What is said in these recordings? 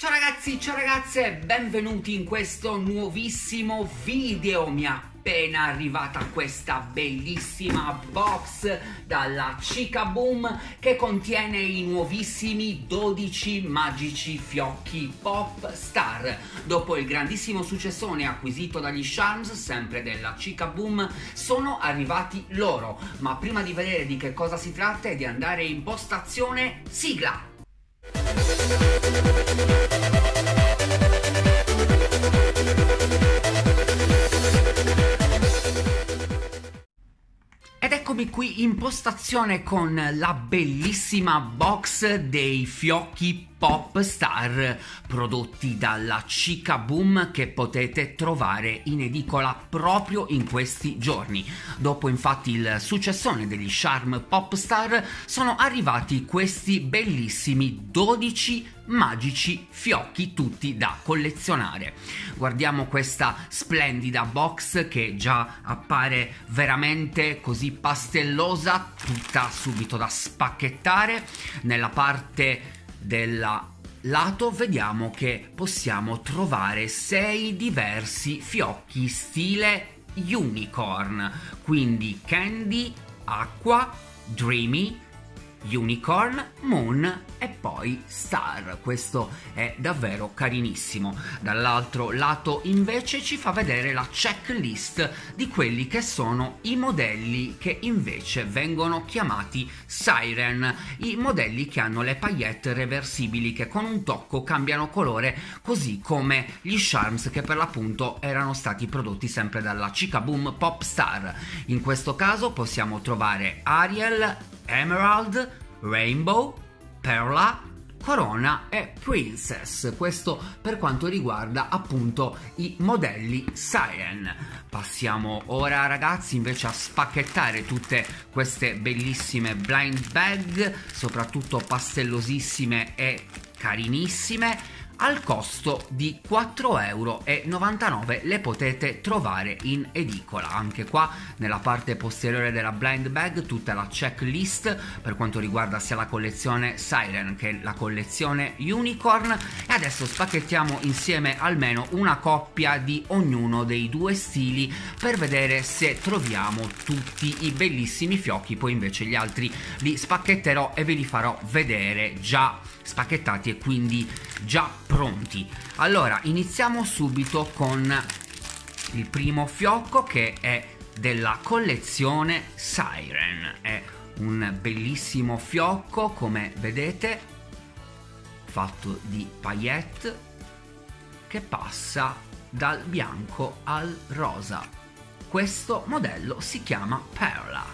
Ciao ragazzi, ciao ragazze, benvenuti in questo nuovissimo video. Mi è appena arrivata questa bellissima box dalla Chica Boom che contiene i nuovissimi 12 magici fiocchi Pop Star. Dopo il grandissimo successone acquisito dagli Charms, sempre della Chica Boom, sono arrivati loro. Ma prima di vedere di che cosa si tratta e di andare in postazione, sigla! Ed eccomi qui in postazione con la bellissima box dei fiocchi pop star prodotti dalla Chica Boom che potete trovare in edicola proprio in questi giorni. Dopo infatti il successone degli Charm Pop Star sono arrivati questi bellissimi 12 magici fiocchi tutti da collezionare. Guardiamo questa splendida box che già appare veramente così pastellosa, tutta subito da spacchettare. Nella parte del lato vediamo che possiamo trovare sei diversi fiocchi stile unicorn, quindi candy, acqua, dreamy, unicorn, moon e poi Star. Questo è davvero carinissimo. Dall'altro lato invece ci fa vedere la checklist di quelli che sono i modelli che invece vengono chiamati Siren, i modelli che hanno le paillette reversibili che con un tocco cambiano colore, così come gli Charms che per l'appunto erano stati prodotti sempre dalla Chica Boom Pop Star. In questo caso possiamo trovare Ariel, Emerald, Rainbow, Perla, Corona e Princess. Questo per quanto riguarda appunto i modelli Siren. Passiamo ora ragazzi invece a spacchettare tutte queste bellissime blind bag, soprattutto pastellosissime e carinissime al costo di 4,99 euro le potete trovare in edicola. Anche qua nella parte posteriore della blind bag tutta la checklist per quanto riguarda sia la collezione Siren che la collezione Unicorn. E adesso spacchettiamo insieme almeno una coppia di ognuno dei due stili per vedere se troviamo tutti i bellissimi fiocchi. Poi invece gli altri li spacchetterò e ve li farò vedere già spacchettati e quindi già pronti. Allora, iniziamo subito con il primo fiocco che è della collezione Siren. È un bellissimo fiocco, come vedete, fatto di paillette che passa dal bianco al rosa. Questo modello si chiama Perla.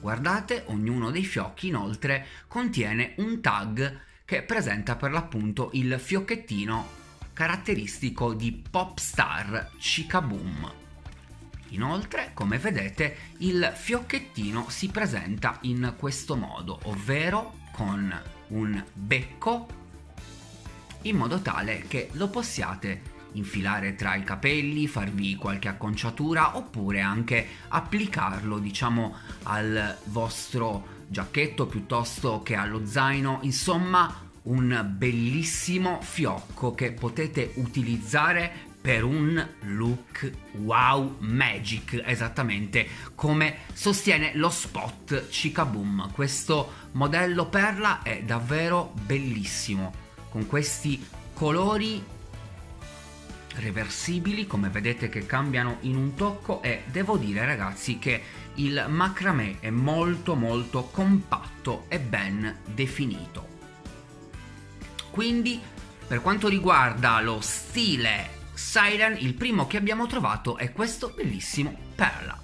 Guardate, ognuno dei fiocchi inoltre contiene un tag che presenta per l'appunto il fiocchettino caratteristico di Popstar Chicaboom. Inoltre, come vedete, il fiocchettino si presenta in questo modo, ovvero con un becco in modo tale che lo possiate infilare tra i capelli, farvi qualche acconciatura oppure anche applicarlo, diciamo, al vostro giacchetto piuttosto che allo zaino, insomma un bellissimo fiocco che potete utilizzare per un look wow magic, esattamente come sostiene lo spot Chicaboom. Questo modello perla è davvero bellissimo, con questi colori reversibili come vedete che cambiano in un tocco e devo dire ragazzi che il macramè è molto molto compatto e ben definito. Quindi per quanto riguarda lo stile Siren il primo che abbiamo trovato è questo bellissimo Perla.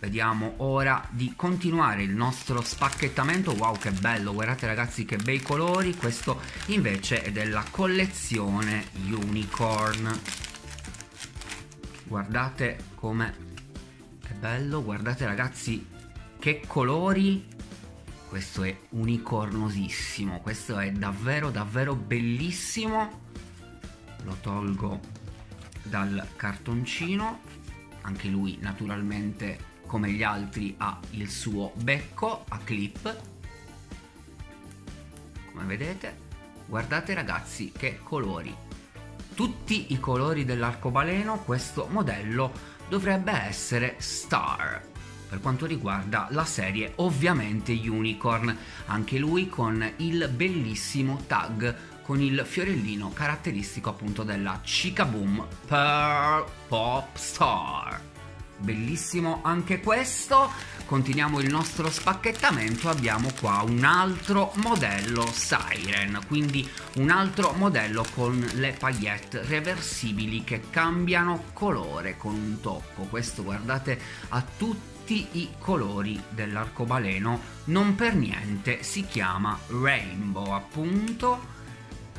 Vediamo ora di continuare il nostro spacchettamento. Wow che bello! Guardate ragazzi che bei colori. Questo invece è della collezione unicorn. Guardate come è bello. Guardate ragazzi che colori. Questo è unicornosissimo. Questo è davvero davvero bellissimo. Lo tolgo dal cartoncino. Anche lui naturalmente come gli altri ha il suo becco a clip. Come vedete guardate ragazzi che colori. Tutti i colori dell'arcobaleno, questo modello dovrebbe essere Star. Per quanto riguarda la serie, ovviamente Unicorn, anche lui con il bellissimo tag con il fiorellino caratteristico appunto della Chicaboom Pearl Pop Star. Bellissimo anche questo. Continuiamo il nostro spacchettamento, abbiamo qua un altro modello Siren, quindi un altro modello con le paillette reversibili che cambiano colore con un tocco. Questo guardate a tutti i colori dell'arcobaleno, non per niente si chiama Rainbow appunto.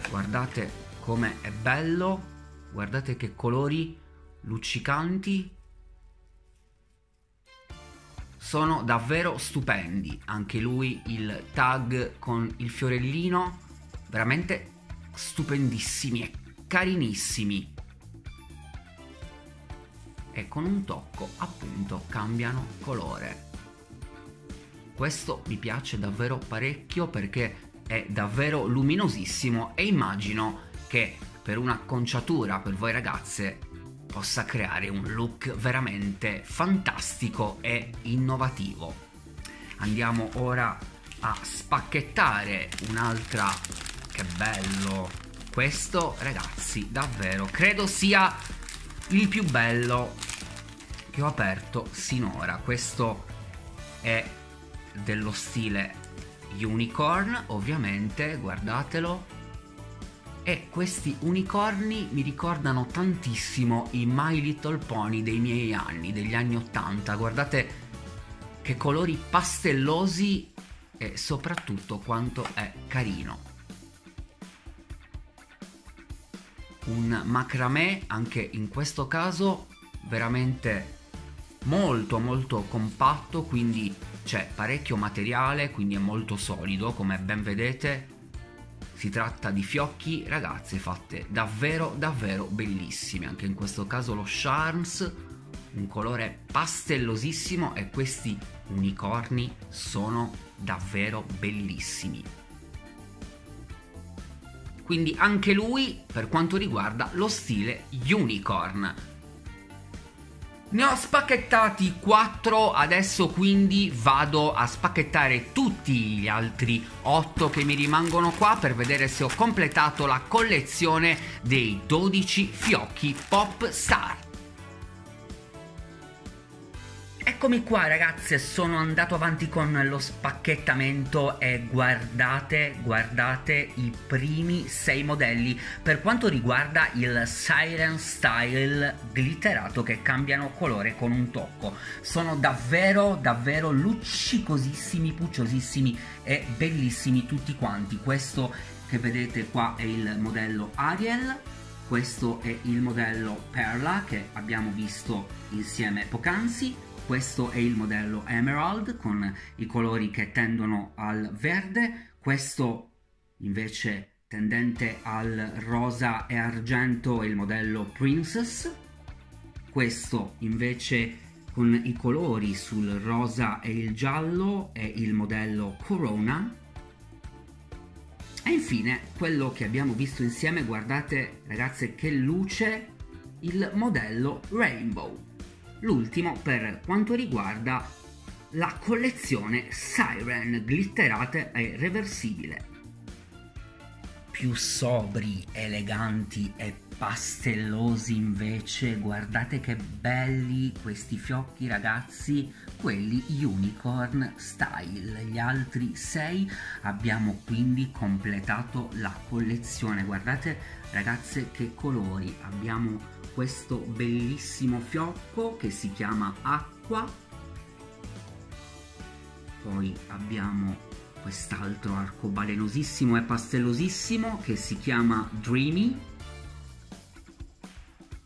Guardate come è bello. Guardate che colori luccicanti sono davvero stupendi. Anche lui il tag con il fiorellino veramente stupendissimi e carinissimi. E con un tocco appunto cambiano colore. Questo mi piace davvero parecchio perché è davvero luminosissimo e immagino che per un'acconciatura per voi ragazze possa creare un look veramente fantastico e innovativo. Andiamo ora a spacchettare un'altra che bello questo ragazzi davvero credo sia il più bello che ho aperto sinora questo è dello stile unicorn, ovviamente, guardatelo. E questi unicorni mi ricordano tantissimo i My Little Pony dei miei anni, degli anni 80. Guardate che colori pastellosi e soprattutto quanto è carino. Un macramè anche in questo caso veramente molto molto compatto, quindi c'è parecchio materiale, quindi è molto solido, come ben vedete. Si tratta di fiocchi, ragazze, fatte davvero, davvero bellissime. Anche in questo caso lo Charms, un colore pastellosissimo e questi unicorni sono davvero bellissimi. Quindi anche lui per quanto riguarda lo stile unicorn. Ne ho spacchettati 4, adesso quindi vado a spacchettare tutti gli altri 8 che mi rimangono qua per vedere se ho completato la collezione dei 12 fiocchi Pop Star. Eccomi qua ragazze, sono andato avanti con lo spacchettamento e guardate, guardate i primi sei modelli per quanto riguarda il Siren Style glitterato che cambiano colore con un tocco. Sono davvero, davvero luccicosissimi, pucciosissimi e bellissimi tutti quanti. Questo che vedete qua è il modello Ariel, questo è il modello Perla che abbiamo visto insieme poc'anzi questo è il modello Emerald con i colori che tendono al verde, questo invece tendente al rosa e argento è il modello Princess, questo invece con i colori sul rosa e il giallo è il modello Corona. E infine quello che abbiamo visto insieme, guardate ragazze che luce, il modello Rainbow l'ultimo per quanto riguarda la collezione Siren glitterate e reversibile. Più sobri, eleganti e pastellosi invece, guardate che belli questi fiocchi ragazzi, quelli unicorn style. Gli altri sei abbiamo quindi completato la collezione. Guardate ragazze che colori, abbiamo questo bellissimo fiocco che si chiama acqua. Poi abbiamo quest'altro arcobalenosissimo e pastellosissimo che si chiama Dreamy.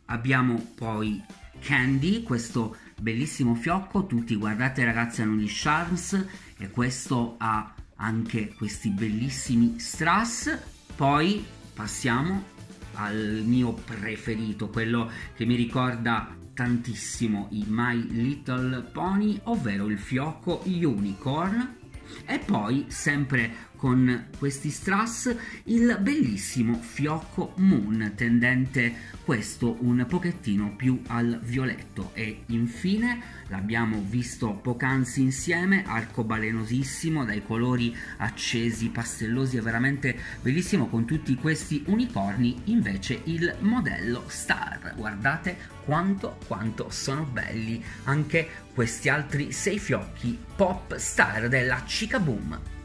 Abbiamo poi Candy questo bellissimo fiocco. Tutti guardate ragazzi hanno gli charms e questo ha anche questi bellissimi strass. Poi passiamo al mio preferito, quello che mi ricorda tantissimo i My Little Pony, ovvero il fiocco Unicorn. E poi, sempre con questi strass il bellissimo fiocco Moon tendente questo un pochettino più al violetto. E infine l'abbiamo visto poc'anzi insieme arcobalenosissimo dai colori accesi pastellosi è veramente bellissimo con tutti questi unicorni invece il modello star. Guardate quanto quanto sono belli anche questi altri sei fiocchi pop star della Chica Boom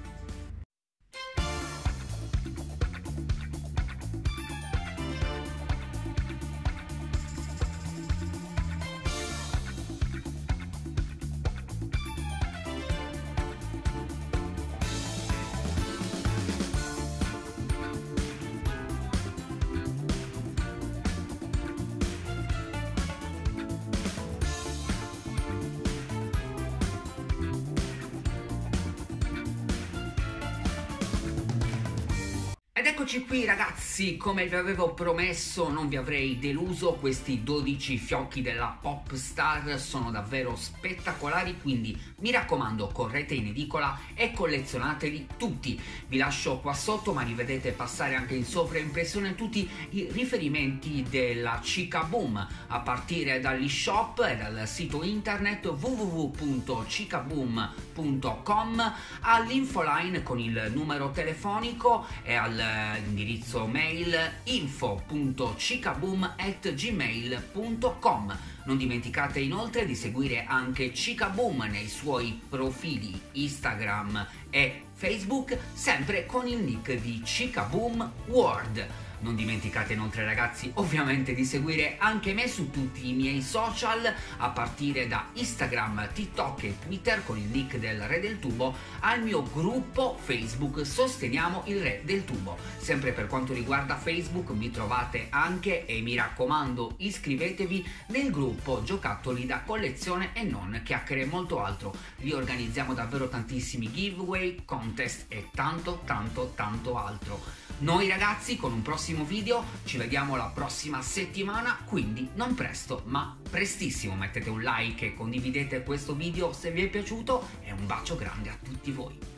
eccoci qui ragazzi, come vi avevo promesso non vi avrei deluso, questi 12 fiocchi della pop star sono davvero spettacolari, quindi mi raccomando correte in edicola e collezionateli tutti. Vi lascio qua sotto ma li vedete passare anche in sovraimpressione tutti i riferimenti della Chica Boom a partire dagli shop e dal sito internet www.chicaboom.com all'infoline con il numero telefonico e al indirizzo mail info.cicaboom.gmail.com Non dimenticate inoltre di seguire anche Cicaboom nei suoi profili Instagram e Facebook, sempre con il nick di Cicaboom World. Non dimenticate inoltre ragazzi ovviamente di seguire anche me su tutti i miei social a partire da Instagram, TikTok e Twitter con il nick del Re del Tubo al mio gruppo Facebook Sosteniamo il Re del Tubo. Sempre per quanto riguarda Facebook mi trovate anche e mi raccomando iscrivetevi nel gruppo Giocattoli da collezione e non chiacchiere molto altro. Lì organizziamo davvero tantissimi giveaway, contest e tanto tanto tanto altro. Noi ragazzi con un prossimo video ci vediamo la prossima settimana, quindi non presto ma prestissimo. Mettete un like e condividete questo video se vi è piaciuto e un bacio grande a tutti voi.